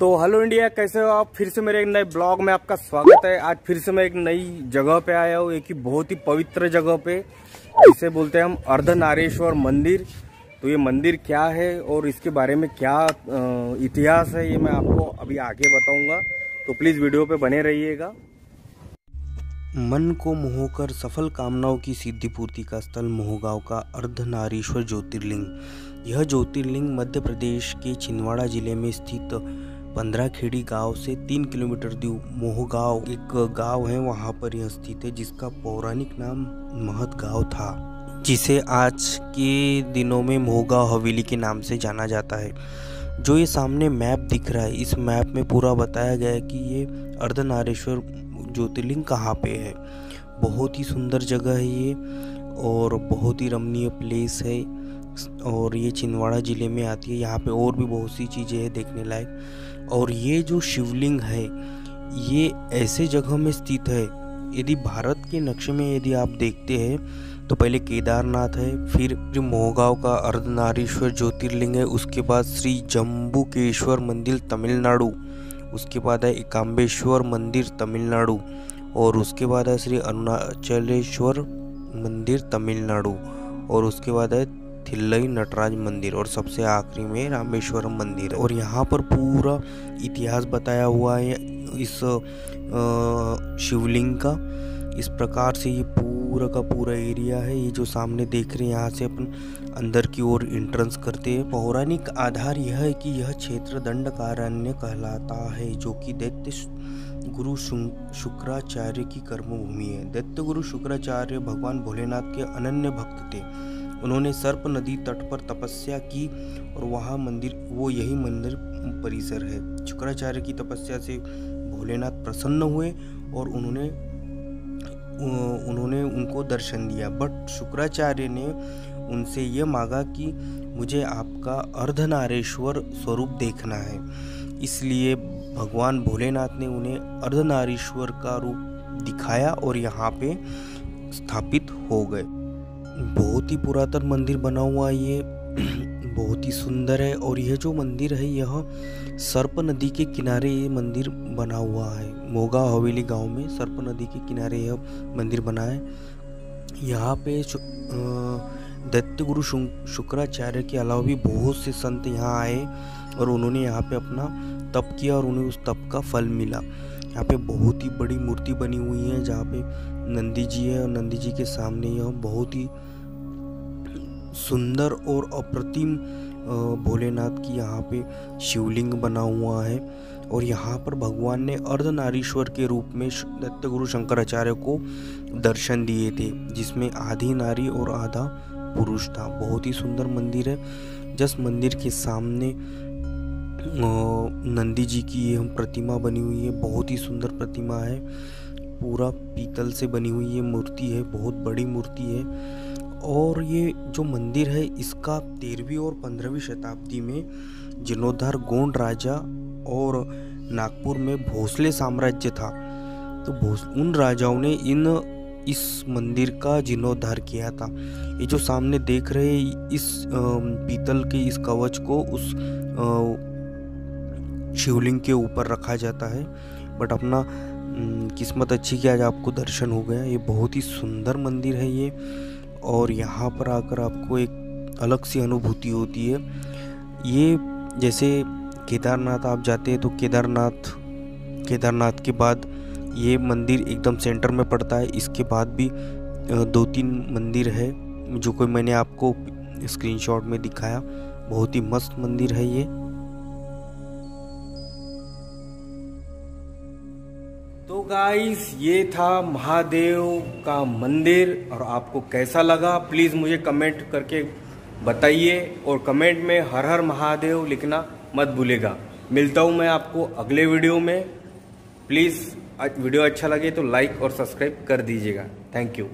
तो hello India, कैसे हो आप? फिर से मेरे एक नए ब्लॉग में आपका स्वागत है। आज फिर से मैं एक नई जगह पे आया हूँ, एक ही बहुत ही पवित्र जगह पे, जिसे बोलते हैं हम अर्धनारेश्वर मंदिर। तो ये मंदिर क्या है और इसके बारे में क्या इतिहास है, ये मैं आपको अभी आगे बताऊँगा। तो प्लीज़ वीडियो पे बने रहिएगा। मन को मोहकर सफल कामनाओं की सिद्धि पूर्ति का स्थल मोहगांव का अर्धनारीश्वर ज्योतिर्लिंग। यह ज्योतिर्लिंग मध्य प्रदेश के छिंदवाड़ा ज़िले में स्थित पंद्रह खेड़ी गाँव से तीन किलोमीटर दूर मोहगांव एक गाँव है वहाँ पर यह स्थित है, जिसका पौराणिक नाम महत गाँव था, जिसे आज के दिनों में मोहगांव हवेली के नाम से जाना जाता है। जो ये सामने मैप दिख रहा है, इस मैप में पूरा बताया गया है कि ये अर्धनारेश्वर ज्योतिर्लिंग कहाँ पे है। बहुत ही सुंदर जगह है ये, और बहुत ही रमणीय प्लेस है। और ये छिंदवाड़ा ज़िले में आती है। यहाँ पे और भी बहुत सी चीज़ें हैं देखने लायक। और ये जो शिवलिंग है, ये ऐसे जगह में स्थित है। यदि भारत के नक्शे में यदि आप देखते हैं तो पहले केदारनाथ है, फिर मोहगांव का अर्धनारीश्वर ज्योतिर्लिंग है, उसके बाद श्री जम्बुकेश्वर मंदिर तमिलनाडु, उसके बाद है एकाम्बेश्वर मंदिर तमिलनाडु, और उसके बाद है श्री अरुणाचलेश्वर मंदिर तमिलनाडु, और उसके बाद है थिल्लई नटराज मंदिर और सबसे आखिरी में रामेश्वरम मंदिर। और यहाँ पर पूरा इतिहास बताया हुआ है इस शिवलिंग का। इस प्रकार से ये पूरा का पूरा एरिया है। ये जो सामने देख रहे हैं, यहाँ से अपन अंदर की ओर एंट्रेंस करते हैं। पौराणिक आधार यह है कि यह क्षेत्र दंडकारण्य कहलाता है, जो कि दैत्य गुरु शुक्राचार्य की कर्मभूमि है। दैत्य गुरु शुक्राचार्य भगवान भोलेनाथ के अनन्य भक्त थे। उन्होंने सर्प नदी तट पर तपस्या की और वहाँ मंदिर, वो यही मंदिर परिसर है। शुक्राचार्य की तपस्या से भोलेनाथ प्रसन्न हुए और उन्होंने उन्होंने उनको दर्शन दिया। बट शुक्राचार्य ने उनसे ये मांगा कि मुझे आपका अर्धनारेश्वर स्वरूप देखना है। इसलिए भगवान भोलेनाथ ने उन्हें अर्धनारीश्वर का रूप दिखाया और यहाँ पे स्थापित हो गए। बहुत ही पुरातन मंदिर बना हुआ है ये। बहुत ही सुंदर है और यह जो मंदिर है, यह सर्प नदी के किनारे ये मंदिर बना हुआ है। मोगा हवेली गाँव में सर्प नदी के किनारे यह मंदिर बना है। यहाँ पे दैत्य गुरु शुक्राचार्य के अलावा भी बहुत से संत यहाँ आए और उन्होंने यहाँ पे अपना तप किया और उन्हें उस तप का फल मिला। यहाँ पे बहुत ही बड़ी मूर्ति बनी हुई है, जहाँ पे नंदी जी है और नंदी जी के सामने यह बहुत ही सुंदर और अप्रतिम भोलेनाथ की यहाँ पे शिवलिंग बना हुआ है। और यहाँ पर भगवान ने अर्धनारीश्वर के रूप में दत्त गुरु शंकराचार्य को दर्शन दिए थे, जिसमें आधी नारी और आधा पुरुष था। बहुत ही सुंदर मंदिर है। जिस मंदिर के सामने नंदी जी की ये हम प्रतिमा बनी हुई है, बहुत ही सुंदर प्रतिमा है। पूरा पीतल से बनी हुई ये मूर्ति है, बहुत बड़ी मूर्ति है। और ये जो मंदिर है, इसका तेरहवीं और पंद्रहवीं शताब्दी में जीर्णोद्धार गोंड राजा और नागपुर में भोसले साम्राज्य था। तो भोस, उन राजाओं ने इन, इस मंदिर का जीर्णोद्धार किया था। ये जो सामने देख रहे इस पीतल के इस कवच को, उस शिवलिंग के ऊपर रखा जाता है बट अपना किस्मत अच्छी कि आज आपको दर्शन हो गया ये बहुत ही सुंदर मंदिर है ये, और यहाँ पर आकर आपको एक अलग सी अनुभूति होती है। ये जैसे केदारनाथ, आप जाते हैं तो केदारनाथ केदारनाथ के बाद ये मंदिर एकदम सेंटर में पड़ता है। इसके बाद भी दो तीन मंदिर है, जो कोई मैंने आपको स्क्रीनशॉट में दिखाया। बहुत ही मस्त मंदिर है ये। गाइस ये था महादेव का मंदिर और आपको कैसा लगा? प्लीज़ मुझे कमेंट करके बताइए और कमेंट में हर हर महादेव लिखना मत भूलेगा। मिलता हूँ मैं आपको अगले वीडियो में। प्लीज़ वीडियो अच्छा लगे तो लाइक और सब्सक्राइब कर दीजिएगा। Thank you